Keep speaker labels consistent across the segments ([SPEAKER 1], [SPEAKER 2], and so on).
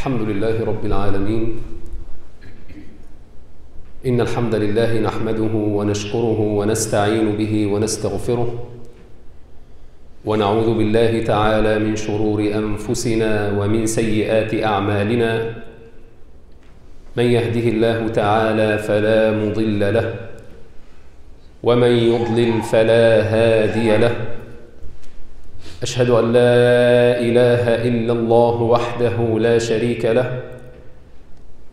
[SPEAKER 1] الحمد لله رب العالمين. إن الحمد لله نحمده ونشكره ونستعين به ونستغفره ونعوذ بالله تعالى من شرور أنفسنا ومن سيئات أعمالنا. من يهده الله تعالى فلا مضل له ومن يضلل فلا هادي له. أشهد أن لا إله إلا الله وحده لا شريك له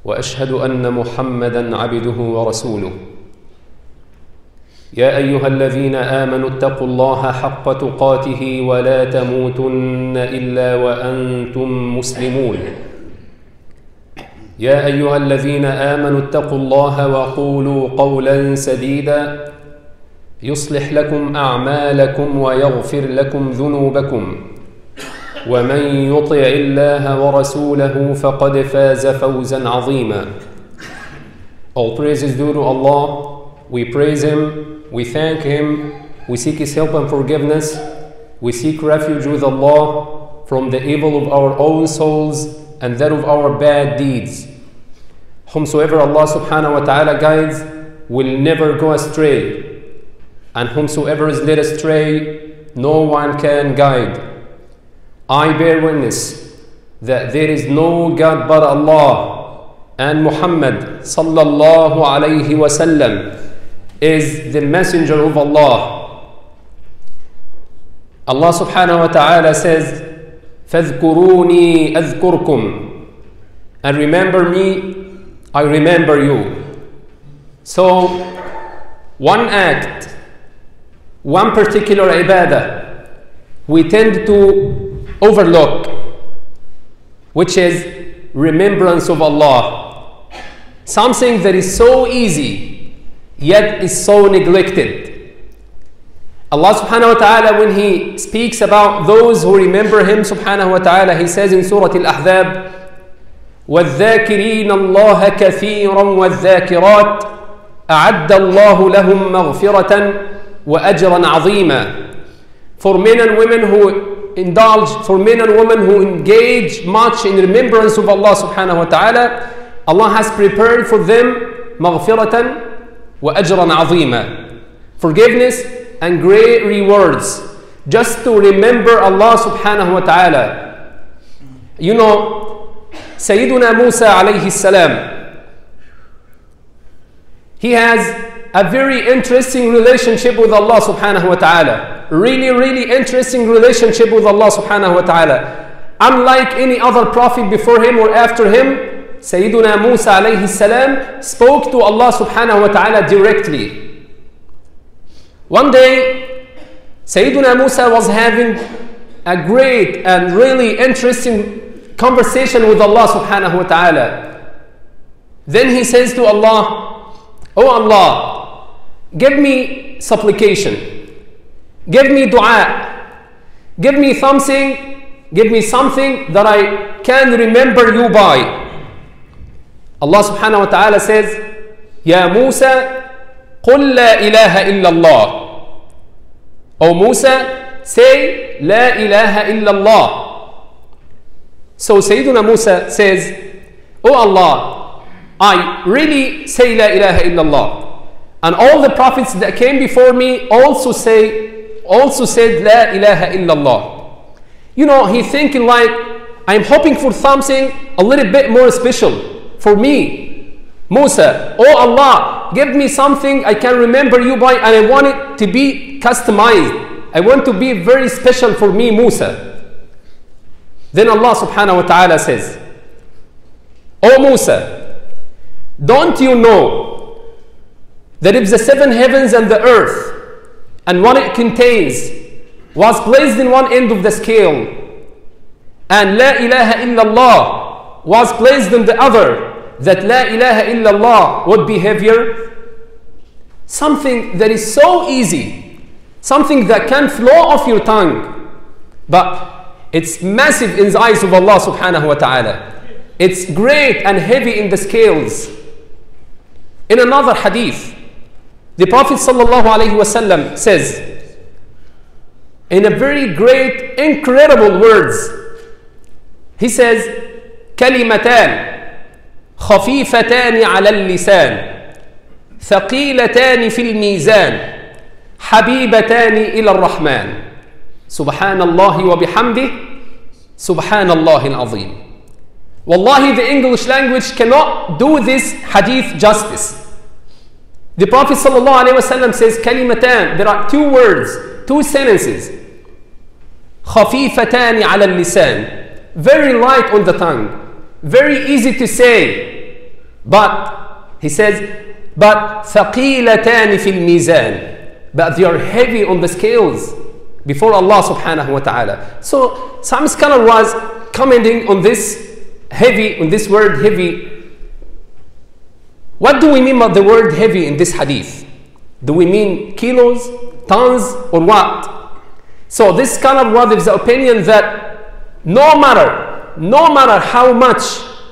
[SPEAKER 1] وأشهد أن محمدا عبده ورسوله. يا أيها الذين آمنوا اتقوا الله حق تقاته ولا تموتن إلا وأنتم مسلمون. يا أيها الذين آمنوا اتقوا الله وقولوا قولا سديدا يصلح لكم أعمالكم ويغفر لكم ذنوبكم ومن يطع الله ورسوله فقد فاز فوزا عظيما All praises due to Allah. We praise Him, we thank Him, we seek His help and forgiveness, we seek refuge with Allah from the evil of our own souls and that of our bad deeds. Whomsoever Allah subhanahu wa ta'ala guides will never go astray. And whomsoever is led astray, no one can guide. I bear witness that there is no God but Allah, and Muhammad sallallahu alayhi wasallam is the messenger of Allah. Allah subhanahu wa ta'ala says, فَاذْكُرُونِي أَذْكُرْكُمْ And remember me, I remember you. So, one act, one particular ibadah, we tend to overlook, which is remembrance of Allah. Something that is so easy, yet is so neglected. Allah subhanahu wa ta'ala, when He speaks about those who remember Him subhanahu wa ta'ala, He says in Surah Al Ahzab, والذاكرين الله كثيرا والذاكرات أعد الله لهم مغفرة وأجرا عظيما For men and women who indulge, for men and women who engage much in remembrance of Allah subhanahu wa ta'ala, Allah has prepared for them مغفرة وأجرا عظيما Forgiveness and great rewards just to remember Allah subhanahu wa ta'ala. You know, Sayyiduna Musa alayhi salam, he has a very interesting relationship with Allah subhanahu wa ta'ala. Really, really interesting relationship with Allah subhanahu wa ta'ala. Unlike any other prophet before him or after him, Sayyiduna Musa alayhi salam spoke to Allah subhanahu wa ta'ala directly. One day, Sayyiduna Musa was having a great and really interesting conversation with Allah subhanahu wa ta'ala. Then he says to Allah, Oh Allah, give me supplication, give me dua, give me something, give me something that I can remember you by. Allah subhanahu wa ta'ala says, Ya Musa, قل لا إله إلا الله. O Musa, say لا إله إلا الله. So Sayyidina Musa says, Oh Allah, I really say La ilaha illallah. And all the prophets that came before me also say, also said La ilaha illallah. You know, he's thinking like, I'm hoping for something a little bit more special for me. Musa, oh Allah, give me something I can remember you by and I want it to be customized. I want to be very special for me, Musa. Then Allah subhanahu wa ta'ala says, O Musa, don't you know that if the seven heavens and the earth and what it contains was placed in one end of the scale and La ilaha illallah was placed in the other, that La ilaha illallah would be heavier? Something that is so easy, something that can flow off your tongue, but it's massive in the eyes of Allah subhanahu wa ta'ala. It's great and heavy in the scales. In another hadith, the Prophet wasallam says, in a very great, incredible words, he says, كلمتان خفيفتان على اللسان ثقيلتان في الميزان حبيبتان إلى الرحمن سبحان الله وبحمده سبحان الله العظيم Wallahi, the English language cannot do this hadith justice. The Prophet ﷺ says, Kalimatan, there are two words, two sentences. خفيفتان على اللسان, very light on the tongue, very easy to say. But, he says, but ثقيلتان في الميزان, but they are heavy on the scales before Allah subhanahu wa ta'ala. So, some scholar was commenting on this heavy, on this word heavy, what do we mean by the word heavy in this hadith? Do we mean kilos, tons, or what? So this scholar was of the opinion that no matter, no matter how much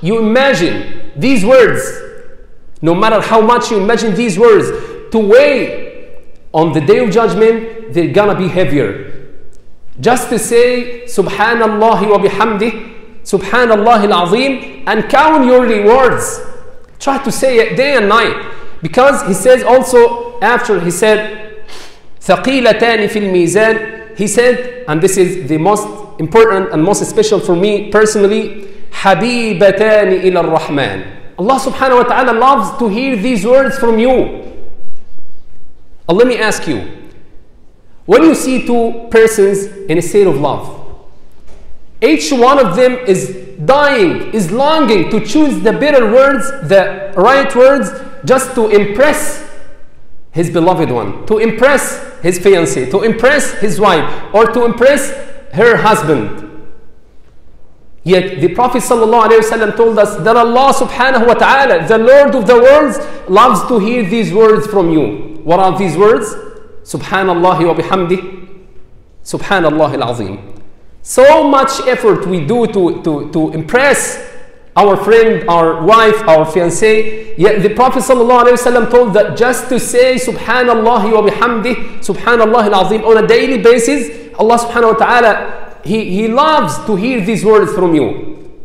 [SPEAKER 1] you imagine these words, no matter how much you imagine these words to weigh on the day of judgment, they're gonna be heavier. Just to say Subhanallah wa bihamdih Subhanallah al-Azim and count your rewards. Try to say it day and night. Because he says also, after he said, ثقيلتان في الميزان, he said, and this is the most important and most special for me personally, حبيبتان إلى الرحمن. Allah subhanahu wa ta'ala loves to hear these words from you. Uh, let me ask you, when you see two persons in a state of love, each one of them is dying, is longing to choose the better words, the right words, just to impress his beloved one, to impress his fiancée, to impress his wife, or to impress her husband. Yet the Prophet ﷺ told us that Allah subhanahu wa ta'ala, the Lord of the worlds, loves to hear these words from you. What are these words? Subhanallah wa bihamdi. Subhanallah al-azim So much effort we do to, to, to impress our friend, our wife, our fiancé. Yet the Prophet ﷺ told that just to say Subhanallah wa bihamdi, Subhanallah al-azim on a daily basis, Allah subhanahu wa ta'ala he, he loves to hear these words from you.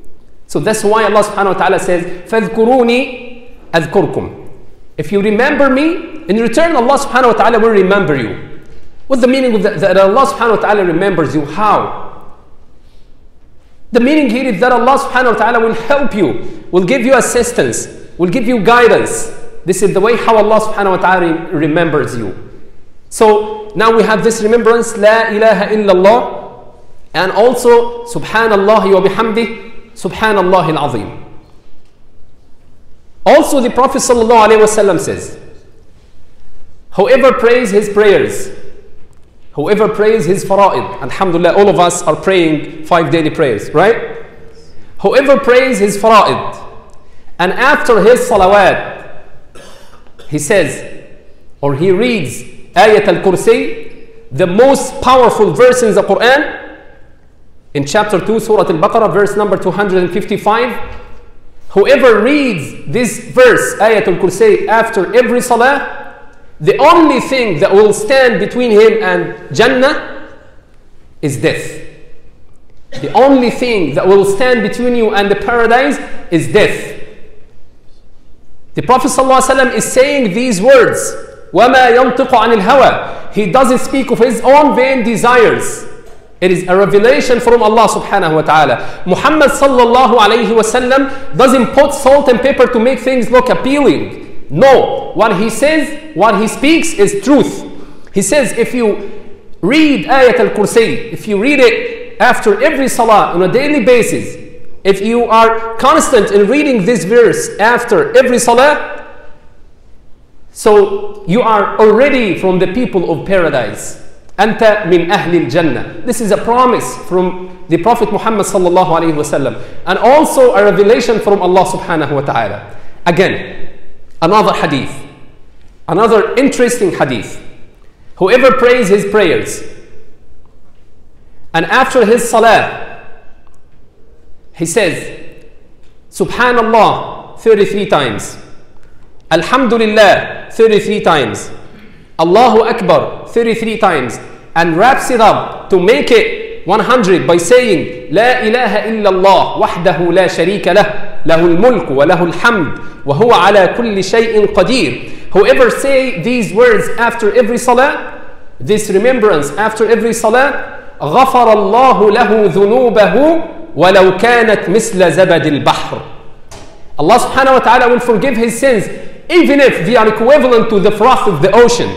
[SPEAKER 1] So that's why Allah subhanahu wa ta'ala says, فَاذْكُرُونِي أَذْكُرْكُمْ If you remember me, in return Allah subhanahu wa ta'ala will remember you. What's the meaning of that? That Allah subhanahu wa ta'ala remembers you. How? The meaning here is that Allah subhanahu wa ta'ala will help you, will give you assistance, will give you guidance. This is the way how Allah subhanahu wa ta'ala remembers you. So now we have this remembrance, La ilaha illallah, and also subhanallah wa bihamdi subhanallah al-azim also the prophet sallallahu alaihi wasallam says whoever prays his prayers whoever prays his fara'id alhamdulillah all of us are praying five daily prayers right whoever prays his fara'id and after his salawat he says or he reads ayat al-kursi the most powerful verse in the quran in chapter 2, Surah Al Baqarah, verse number 255. Whoever reads this verse, Ayatul Kursi, after every salah, the only thing that will stand between him and Jannah is death. The only thing that will stand between you and the paradise is death. The Prophet ﷺ is saying these words, وَمَا يَنْطِقُ عَنِ الْهَوَى He doesn't speak of his own vain desires. It is a revelation from Allah subhanahu wa ta'ala. Muhammad sallallahu alayhi wa sallam doesn't put salt and pepper to make things look appealing. No, what he says, what he speaks is truth. He says if you read Ayat al-Kursi, if you read it after every salah on a daily basis, if you are constant in reading this verse after every salah, so you are already from the people of paradise. أنت من أهل الجنة. This is a promise from the Prophet Muhammad sallallahu alayhi wasallam, and also a revelation from Allah subhanahu wa ta'ala. Again, another hadith, another interesting hadith. Whoever prays his prayers, and after his salah, he says, Subhanallah 33 times, Alhamdulillah 33 times, Allahu Akbar 33 times, and wraps it up to make it 100 by saying لا إله إلا الله وحده لا شريك له له الملك وله الحمد وهو على كل شيء قدير Whoever say these words after every salah, this remembrance after every salah, غفر الله له ذنوبه ولو كانت مثل زبد البحر. Allah subhanahu wa ta'ala will forgive his sins even if they are equivalent to the froth of the ocean.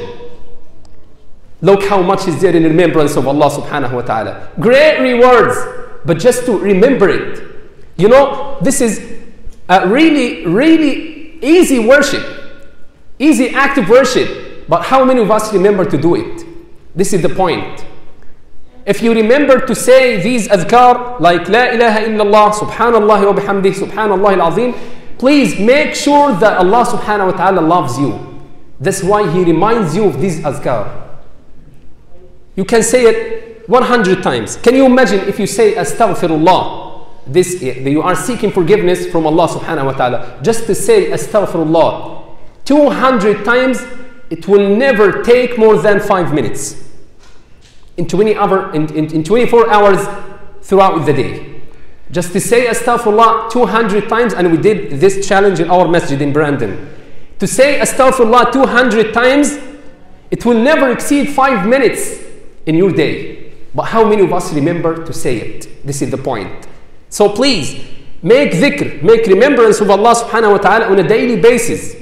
[SPEAKER 1] Look how much is there in remembrance of Allah subhanahu wa ta'ala. Great rewards, but just to remember it. You know, this is a really, really easy worship, easy act of worship, but how many of us remember to do it? This is the point. If you remember to say these azkar like La ilaha illallah, subhanallah wa bihamdih, subhanallah al-azim, please make sure that Allah subhanahu wa ta'ala loves you. That's why He reminds you of these adhkar. You can say it 100 times. Can you imagine if you say astaghfirullah? This you are seeking forgiveness from Allah subhanahu wa ta'ala. Just to say astaghfirullah 200 times, it will never take more than 5 minutes. In 20 hour, in, in, in 24 hours throughout the day. Just to say astaghfirullah 200 times, and we did this challenge in our masjid in Brandon. To say astaghfirullah 200 times, it will never exceed 5 minutes in your day. But how many of us remember to say it? This is the point. So please, make dhikr, make remembrance of Allah subhanahu wa ta'ala on a daily basis.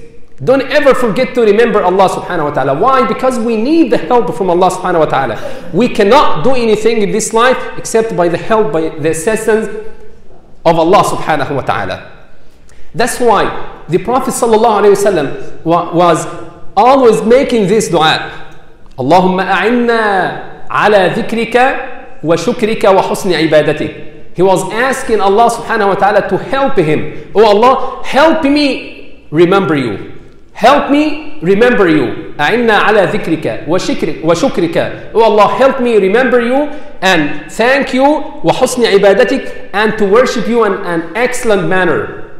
[SPEAKER 1] Don't ever forget to remember Allah subhanahu wa ta'ala. Why? Because we need the help from Allah subhanahu wa ta'ala. We cannot do anything in this life except by the help, by the assistance of Allah subhanahu wa ta'ala. That's why the Prophet sallallahu alayhi wasallam was always making this dua. Allahumma a'inna ala dhikrika wa shukrika wa husni ibadatik. He was asking Allah subhanahu wa ta'ala to help him. Oh Allah, help me remember you. Help me remember you. أعنا على ذكرك وشكرك وشكرك. Oh Allah, help me remember you and thank you وحسن عبادتك and to worship you in an excellent manner.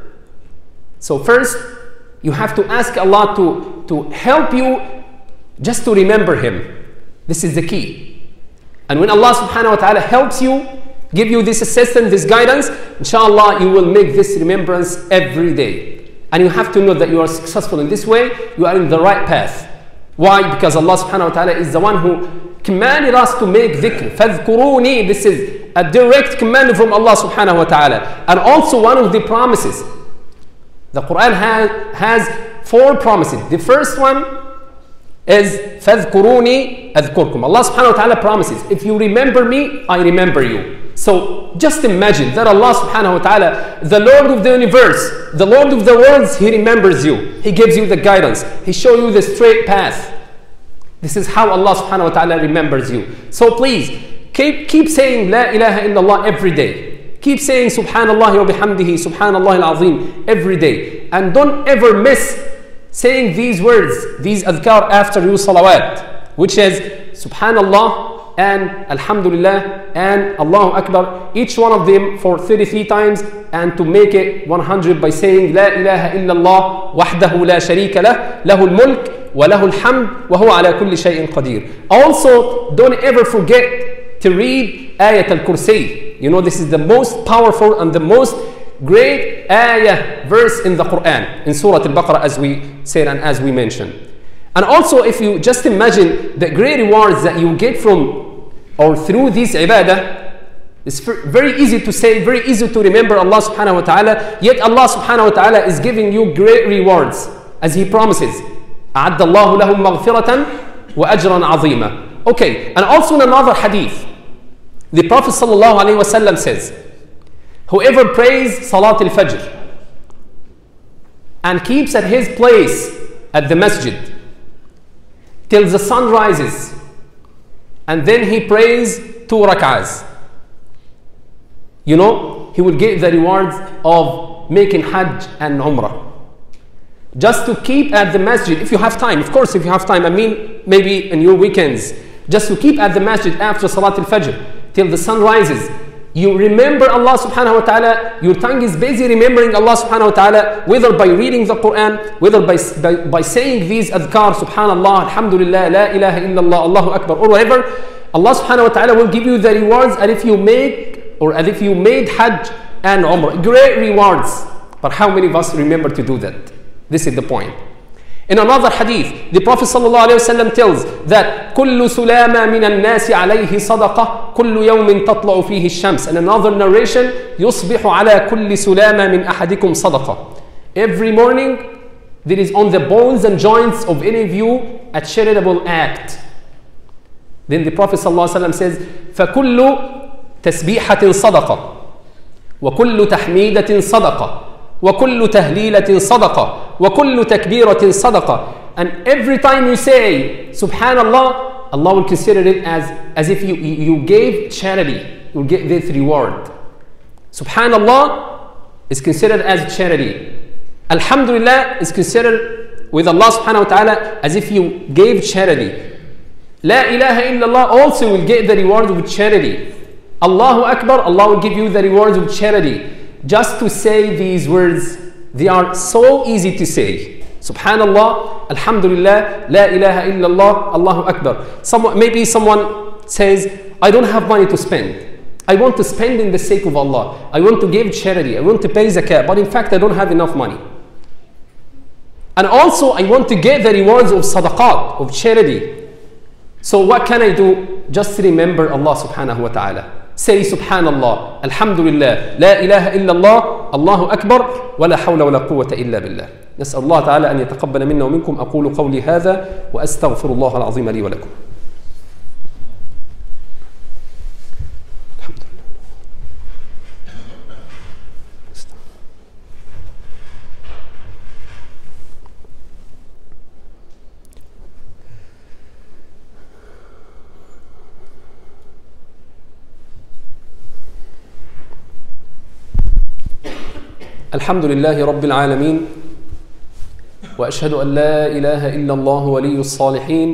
[SPEAKER 1] So first, you have to ask Allah to, to help you just to remember Him. This is the key. And when Allah subhanahu wa ta'ala helps you, give you this assistance, this guidance, inshallah, you will make this remembrance every day. And you have to know that you are successful in this way, you are in the right path. Why? Because Allah subhanahu wa ta'ala is the one who commanded us to make dhikr. فَذْكُرُونِي This is a direct command from Allah subhanahu wa ta'ala. And also one of the promises. The Quran has, has four promises. The first one is فَذْكُرُونِي أَذْكُرْكُمْ Allah subhanahu wa ta'ala promises, if you remember me, I remember you. So just imagine that Allah subhanahu wa ta'ala, the Lord of the universe, the Lord of the worlds, He remembers you. He gives you the guidance. He shows you the straight path. This is how Allah subhanahu wa ta'ala remembers you. So please, keep, keep saying La ilaha illallah every day. Keep saying Subhanallah wa bihamdihi, Subhanallah al-azim every day. And don't ever miss saying these words, these adhkar after your salawat, which is Subhanallah, and Alhamdulillah and Allahu Akbar, each one of them for 33 times, and to make it 100 by saying La ilaha illallah wahdahu la sharika lah, lahul mulk wa lahul hamd wa huwa ala kulli shay'in qadir. Also, don't ever forget to read Ayat al-Kursi. You know, this is the most powerful and the most great ayah verse in the Quran, in Surah Al-Baqarah as we said and as we mentioned. And also, if you just imagine the great rewards that you get from or through this ibadah, it's very easy to say, very easy to remember Allah subhanahu wa ta'ala, yet Allah subhanahu wa ta'ala is giving you great rewards as He promises. أعد الله لهم مغفرة وأجرا عظيما. Okay, and also in another hadith, the Prophet sallallahu alaihi wasallam says, whoever prays Salat al-Fajr and keeps at his place at the masjid till the sun rises and then he prays two rak'ahs. You know, he will get the rewards of making Hajj and Umrah. Just to keep at the masjid, if you have time, of course, if you have time, I mean, maybe in your weekends, just to keep at the masjid after Salat al Fajr till the sun rises. You remember Allah subhanahu wa ta'ala, your tongue is busy remembering Allah subhanahu wa ta'ala, whether by reading the Quran, whether by, by, by saying these adhkar, subhanallah, alhamdulillah, la ilaha illallah, Allahu akbar, or whatever. Allah subhanahu wa ta'ala will give you the rewards and if you make or as if you made Hajj and Umrah. Great rewards. But how many of us remember to do that? This is the point. In another hadith, the Prophet ﷺ tells that كل سلامة من الناس عليه صدقة كل يوم تطلع فيه الشمس. And another narration يصبح على كل سلامة من أحدكم صدقة. Every morning there is on the bones and joints of any of you a charitable act. Then the Prophet ﷺ says فكل تسبيحة صدقة وكل تحميدة صدقة وكل تهليلة صدقة وكل تكبيرة صدقة and every time you say subhanallah Allah will consider it as as if you you gave charity you'll get this reward subhanallah is considered as charity alhamdulillah is considered with Allah subhanahu wa ta'ala as if you gave charity la ilaha illallah also will get the reward with charity Allahu Akbar Allah will give you the rewards with charity just to say these words, they are so easy to say. Subhanallah, Alhamdulillah, La ilaha illallah, Allahu Akbar. Maybe someone says, I don't have money to spend. I want to spend in the sake of Allah. I want to give charity. I want to pay zakat. But in fact, I don't have enough money. And also, I want to get the rewards of sadaqat, of charity. So what can I do? Just remember Allah subhanahu wa ta'ala. Say Subhanallah, Alhamdulillah, La ilaha illallah, Allahu Akbar, ولا حول ولا قوة إلا بالله. نسأل الله تعالى أن يتقبل منا ومنكم أقول قولي هذا وأستغفر الله العظيم لي ولكم. الحمد لله رب العالمين وأشهد أن لا إله إلا الله ولي الصالحين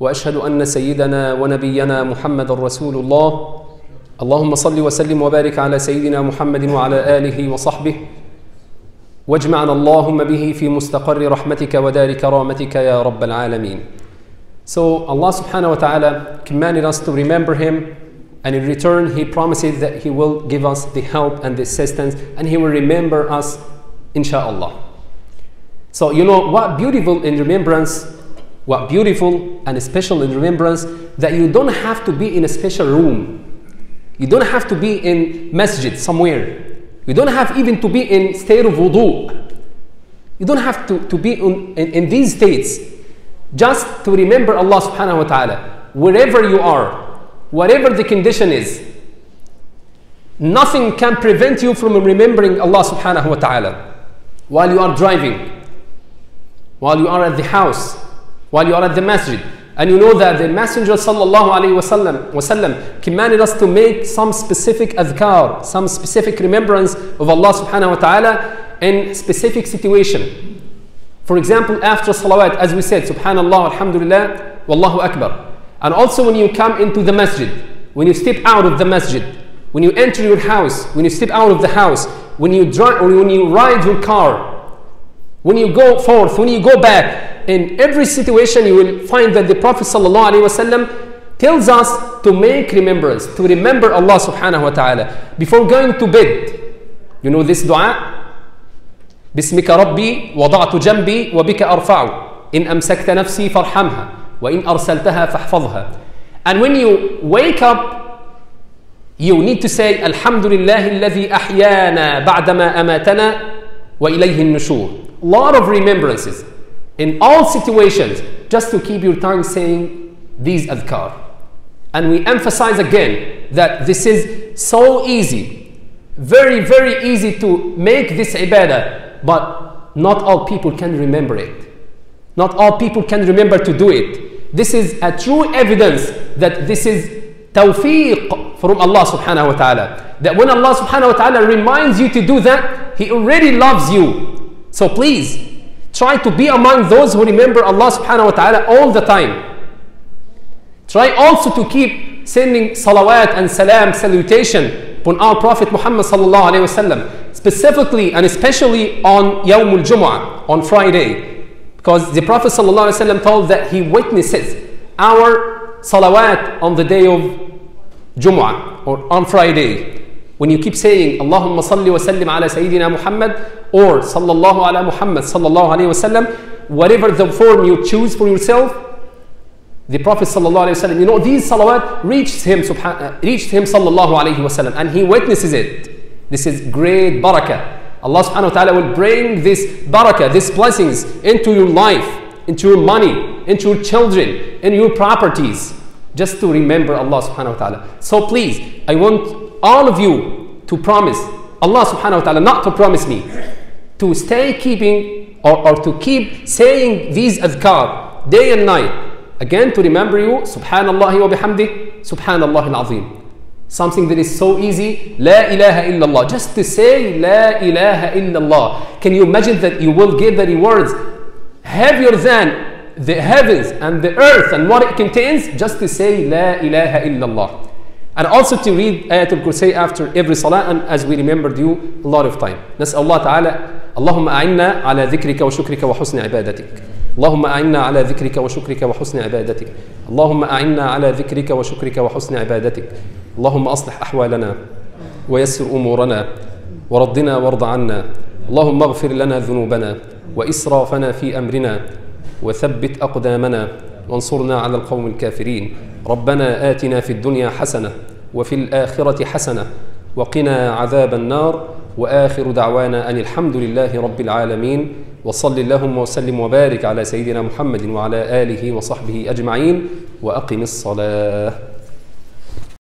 [SPEAKER 1] وأشهد أن سيدنا ونبينا محمد رسول الله. اللهم صل وسلم وبارك على سيدنا محمد وعلى آله وصحبه. واجمعنا اللهم به في مستقر رحمتك ودار كرامتك يا رب العالمين. So Allah subhanahu wa ta'ala commanded us to remember him And in return, He promises that He will give us the help and the assistance, and He will remember us, inshallah. So, you know, what beautiful in remembrance, what beautiful and special in remembrance, that you don't have to be in a special room. You don't have to be in masjid somewhere. You don't have even to be in state of wudu. You don't have to, to be in, in, in these states. Just to remember Allah subhanahu wa ta'ala, wherever you are, whatever the condition is, nothing can prevent you from remembering Allah subhanahu wa ta'ala while you are driving, while you are at the house, while you are at the masjid. And you know that the Messenger sallallahu alayhi wasallam, wasallam commanded us to make some specific adhkar, some specific remembrance of Allah subhanahu wa ta'ala in specific situation. For example, after salawat, as we said, subhanallah, alhamdulillah, wallahu akbar. And also when you come into the masjid, when you step out of the masjid, when you enter your house, when you step out of the house, when you drive or when you ride your car, when you go forth, when you go back, in every situation you will find that the Prophet ﷺ tells us to make remembrance, to remember Allah subhanahu wa ta'ala. Before going to bed, you know this dua? بسمك ربي وضعت جنبي وبك أرفع إن أمسكت نفسي فارحمها وإن أرسلتها فاحفظها And when you wake up, you need to say الحمد لله الذي أحيانا بعدما أماتنا وإليه النشور. A lot of remembrances in all situations just to keep your tongue saying these adhkar. And we emphasize again that this is so easy, very, very easy to make this ibadah, but not all people can remember it. Not all people can remember to do it. This is a true evidence that this is tawfiq from Allah subhanahu wa ta'ala. That when Allah subhanahu wa ta'ala reminds you to do that, He already loves you. So please, try to be among those who remember Allah subhanahu wa ta'ala all the time. Try also to keep sending salawat and salam salutation upon our Prophet Muhammad sallallahu alayhi wasallam, specifically and especially on Yawmul Jumu'ah, on Friday. Because the Prophet ﷺ told that he witnesses our salawat on the day of Jumu'ah or on Friday. When you keep saying Allahumma salli wa sallim ala Sayyidina Muhammad or Sallallahu ala Muhammad Sallallahu alayhi wasallam, whatever the form you choose for yourself, the Prophet sallallahu wasallam, you know, these salawat reached him, uh, reached him sallallahu alaihi wasallam, and he witnesses it. This is great barakah. Allah subhanahu wa ta'ala will bring this barakah, these blessings into your life, into your money, into your children, in your properties, just to remember Allah subhanahu wa ta'ala. So please, I want all of you to promise Allah subhanahu wa ta'ala, not to promise me, to stay keeping or, or to keep saying these adhkar day and night. Again, to remember you, Subhanallah wa bihamdi, Subhanallah al-Azim. Something that is so easy, La ilaha illallah. Just to say La ilaha illallah. Can you imagine that you will get the rewards heavier than the heavens and the earth and what it contains? Just to say La ilaha illallah. And also to read Ayatul Kursi after every salah and as we remembered you a lot of time. نسأل الله تعالى اللهم أعنا على ذكرك وشكرك وحسن عبادتك. اللهم أعنا على ذكرك وشكرك وحسن عبادتك. اللهم أعنا على ذكرك وشكرك وحسن عبادتك. اللهم أصلح أحوالنا ويسر أمورنا وردنا وارض عنا. اللهم اغفر لنا ذنوبنا وإسرافنا في أمرنا وثبت أقدامنا وانصرنا على القوم الكافرين. ربنا آتنا في الدنيا حسنة وفي الآخرة حسنة وقنا عذاب النار. وآخر دعوانا أن الحمد لله رب العالمين وصل اللهم وسلم وبارك على سيدنا محمد وعلى آله وصحبه أجمعين وأقم الصلاة.